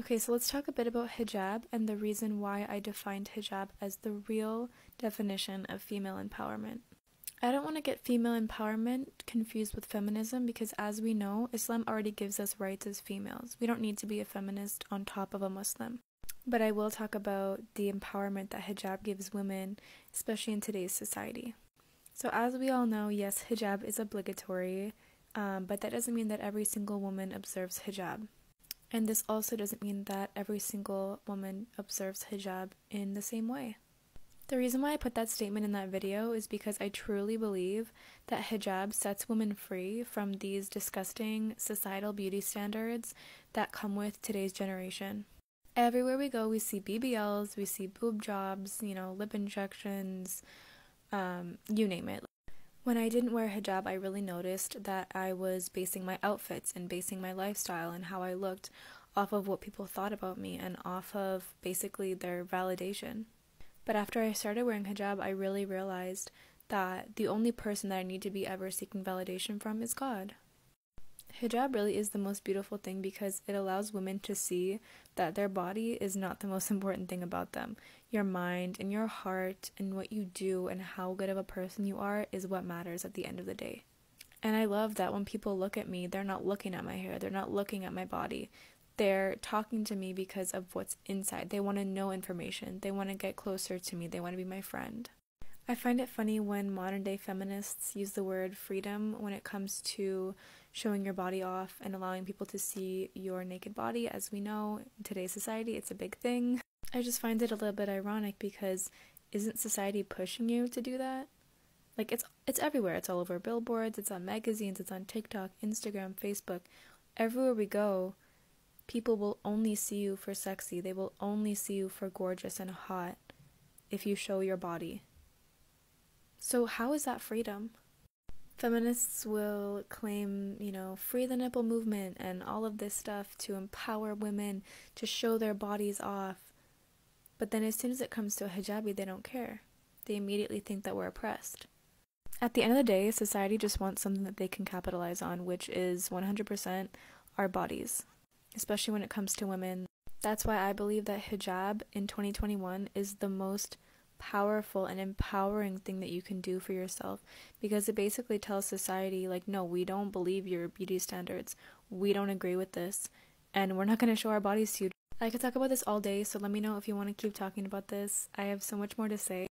Okay, so let's talk a bit about hijab and the reason why I defined hijab as the real definition of female empowerment. I don't want to get female empowerment confused with feminism because, as we know, Islam already gives us rights as females. We don't need to be a feminist on top of a Muslim. But I will talk about the empowerment that hijab gives women, especially in today's society. So, as we all know, yes, hijab is obligatory, um, but that doesn't mean that every single woman observes hijab. And this also doesn't mean that every single woman observes hijab in the same way. The reason why I put that statement in that video is because I truly believe that hijab sets women free from these disgusting societal beauty standards that come with today's generation. Everywhere we go, we see BBLs, we see boob jobs, you know, lip injections, um, you name it. When I didn't wear hijab, I really noticed that I was basing my outfits and basing my lifestyle and how I looked off of what people thought about me and off of basically their validation. But after I started wearing hijab, I really realized that the only person that I need to be ever seeking validation from is God. Hijab really is the most beautiful thing because it allows women to see that their body is not the most important thing about them. Your mind and your heart and what you do and how good of a person you are is what matters at the end of the day. And I love that when people look at me, they're not looking at my hair, they're not looking at my body. They're talking to me because of what's inside. They want to know information. They want to get closer to me. They want to be my friend. I find it funny when modern day feminists use the word freedom when it comes to showing your body off and allowing people to see your naked body. As we know, in today's society, it's a big thing. I just find it a little bit ironic because isn't society pushing you to do that? Like it's it's everywhere. It's all over billboards, it's on magazines, it's on TikTok, Instagram, Facebook. Everywhere we go, people will only see you for sexy. They will only see you for gorgeous and hot if you show your body. So how is that freedom? Feminists will claim, you know, free the nipple movement and all of this stuff to empower women to show their bodies off. But then as soon as it comes to a hijabi, they don't care. They immediately think that we're oppressed. At the end of the day, society just wants something that they can capitalize on, which is 100% our bodies, especially when it comes to women. That's why I believe that hijab in 2021 is the most powerful and empowering thing that you can do for yourself because it basically tells society like no we don't believe your beauty standards. We don't agree with this and we're not going to show our bodies to you. I could talk about this all day so let me know if you want to keep talking about this. I have so much more to say